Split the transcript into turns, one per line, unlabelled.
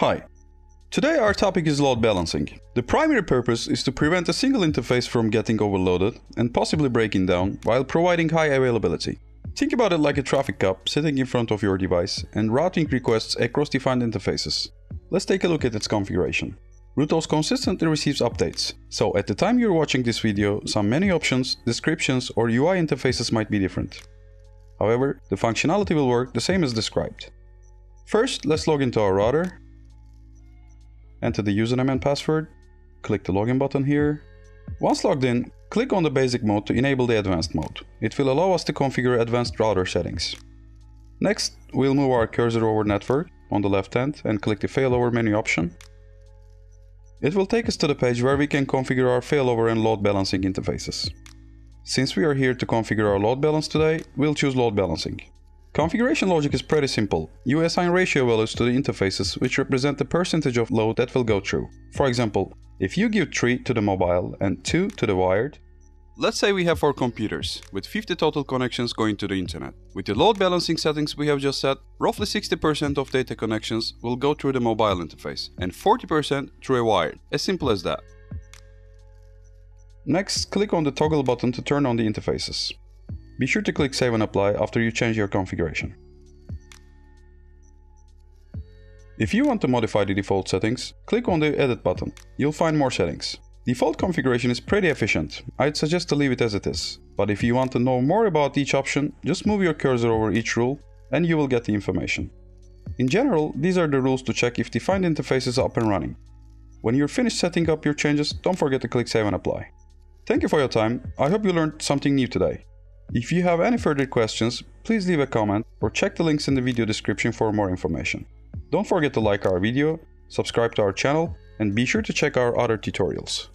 Hi. Today our topic is load balancing. The primary purpose is to prevent a single interface from getting overloaded and possibly breaking down while providing high availability. Think about it like a traffic cop sitting in front of your device and routing requests across defined interfaces. Let's take a look at its configuration. RutOS consistently receives updates, so at the time you're watching this video, some menu options, descriptions or UI interfaces might be different. However, the functionality will work the same as described. First, let's log into our router, enter the username and password, click the login button here. Once logged in, click on the basic mode to enable the advanced mode. It will allow us to configure advanced router settings. Next, we'll move our cursor over network on the left hand and click the failover menu option. It will take us to the page where we can configure our failover and load balancing interfaces. Since we are here to configure our load balance today, we'll choose load balancing. Configuration logic is pretty simple. You assign ratio values to the interfaces which represent the percentage of load that will go through. For example, if you give 3 to the mobile and 2 to the wired, Let's say we have 4 computers, with 50 total connections going to the internet. With the load balancing settings we have just set, roughly 60% of data connections will go through the mobile interface, and 40% through a wired. As simple as that. Next, click on the toggle button to turn on the interfaces. Be sure to click Save and Apply after you change your configuration. If you want to modify the default settings, click on the Edit button. You'll find more settings. Default configuration is pretty efficient. I'd suggest to leave it as it is. But if you want to know more about each option, just move your cursor over each rule and you will get the information. In general, these are the rules to check if defined interface is up and running. When you're finished setting up your changes, don't forget to click Save and Apply. Thank you for your time, I hope you learned something new today. If you have any further questions, please leave a comment or check the links in the video description for more information. Don't forget to like our video, subscribe to our channel, and be sure to check our other tutorials.